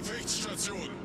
Gefechtsstation.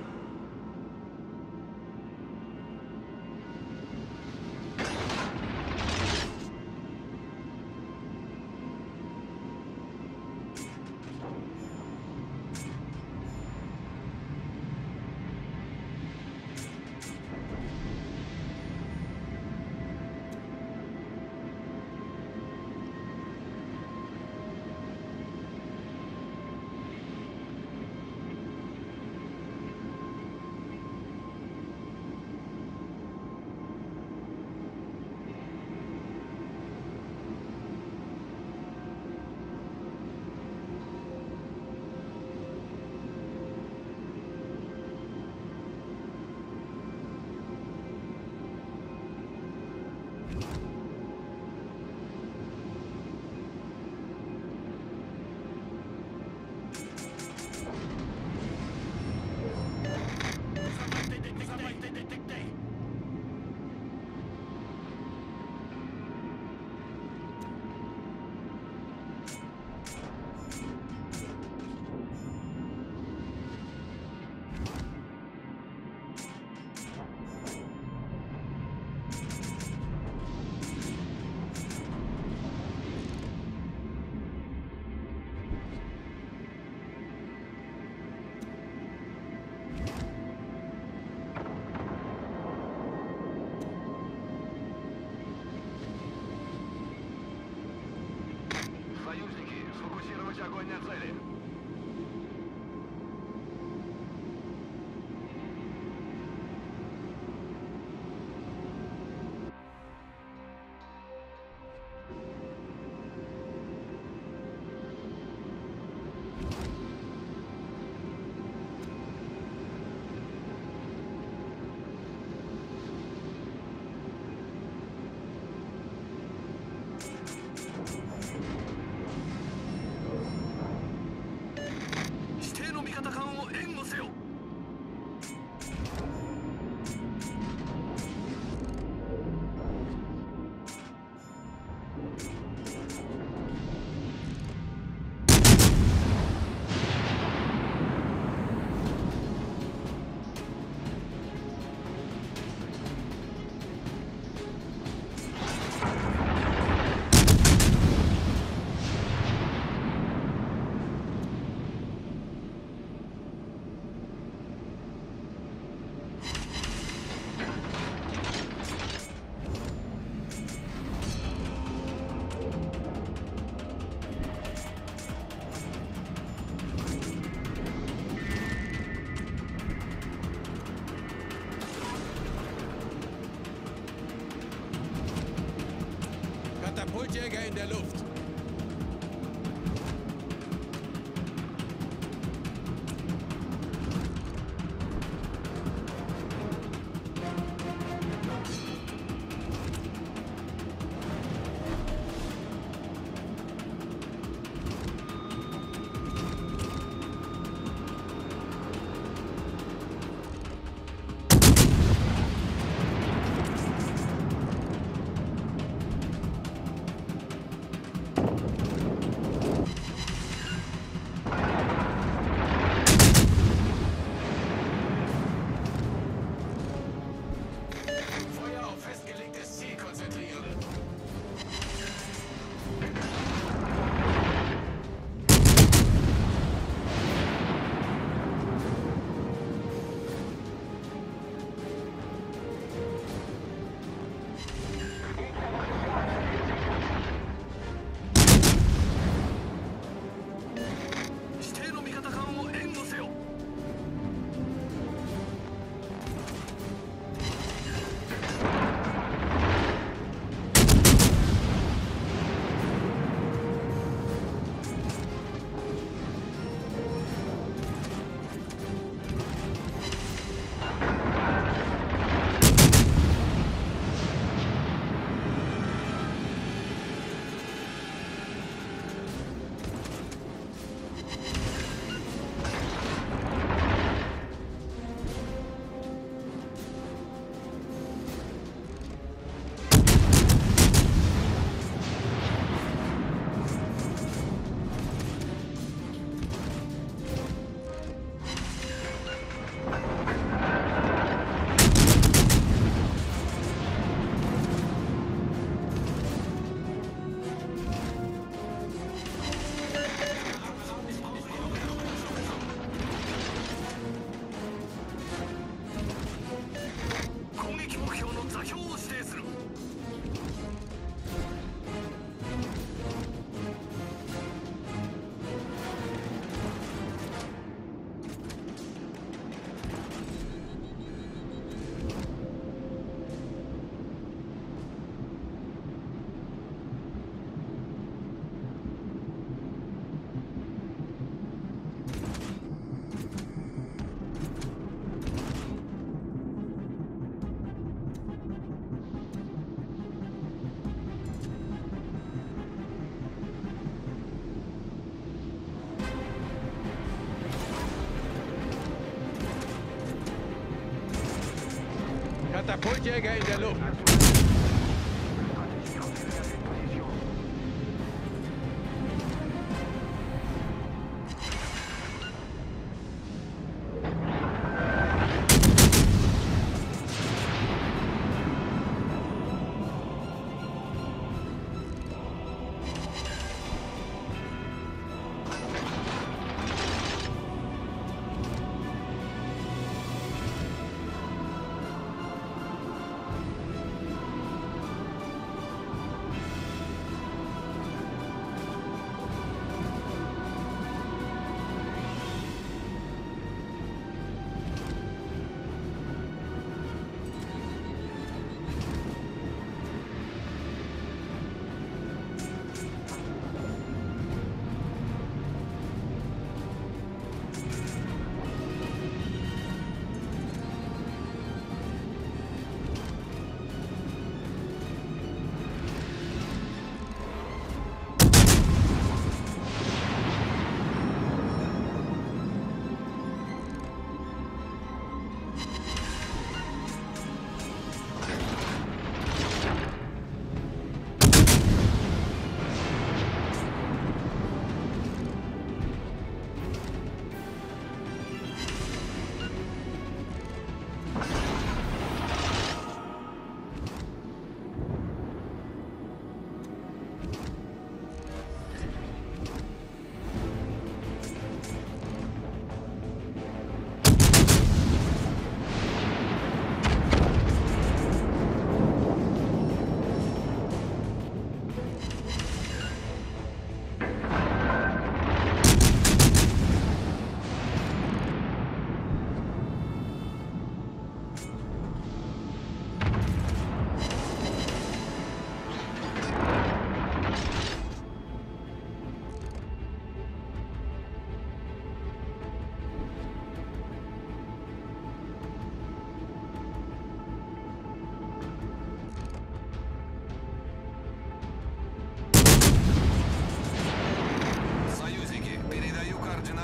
Katapult llega en la luz.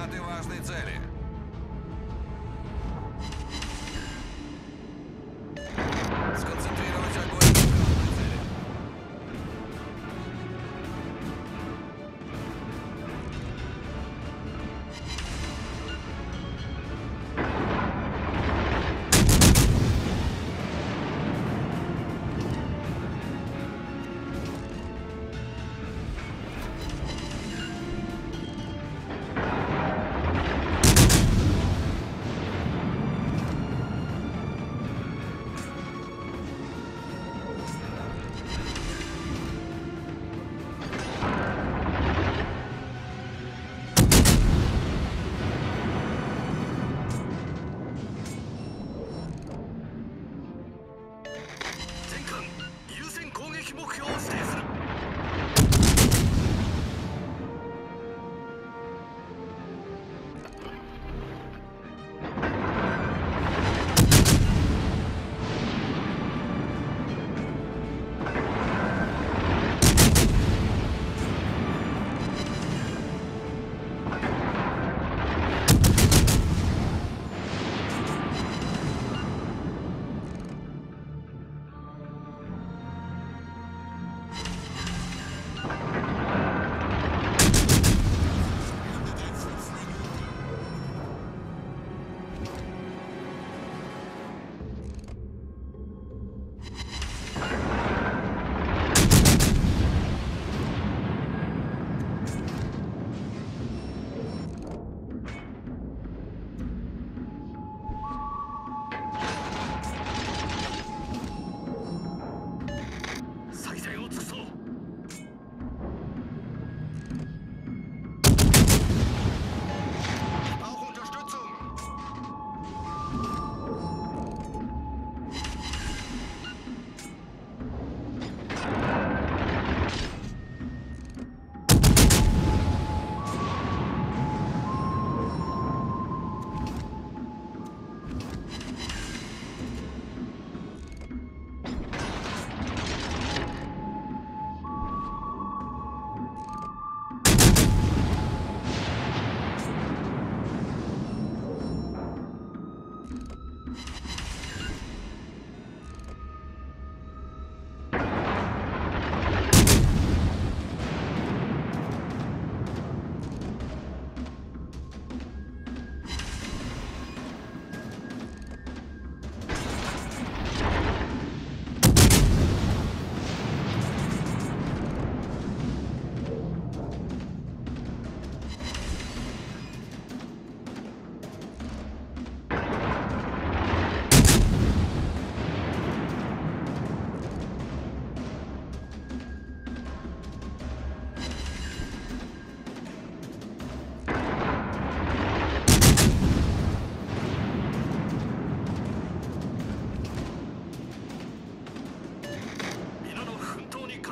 Координаты важной цели.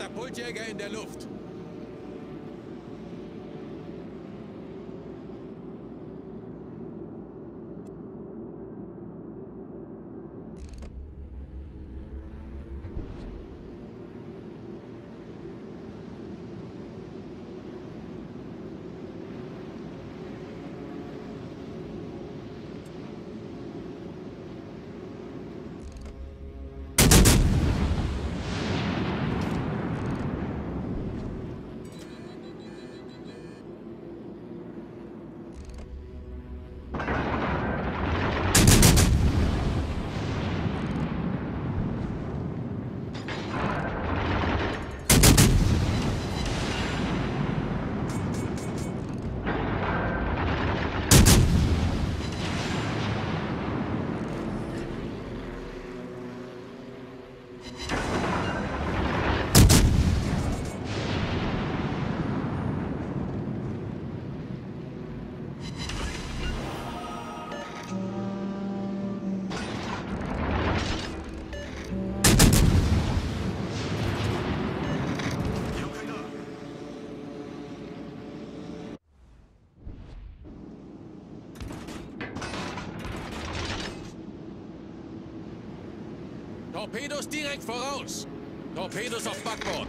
Katapultjäger in der Luft. Torpedos direkt voraus. Torpedos auf Backbord.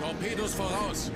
Torpedos voraus.